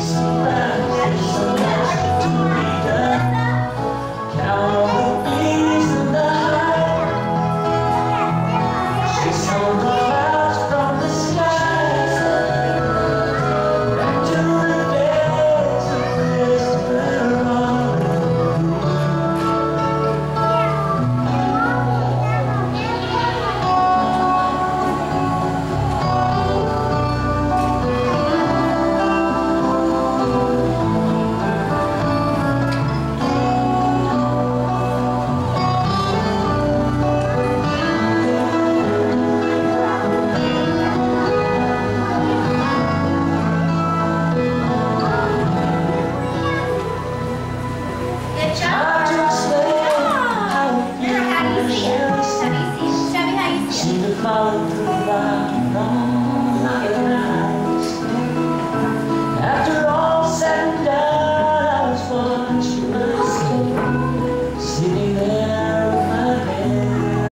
surround, surround.